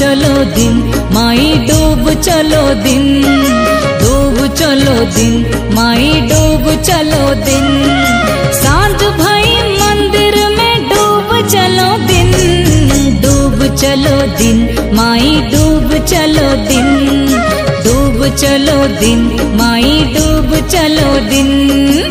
चलो दिन, माई डूब चलो दिन। डूब चलो दिन, माई डूब चलो दिन। साँझ भाई मंदिर में डूब चलो दिन। डूब चलो दिन, माई डूब चलो दिन। डूब चलो दिन, माई डूब चलो दिन।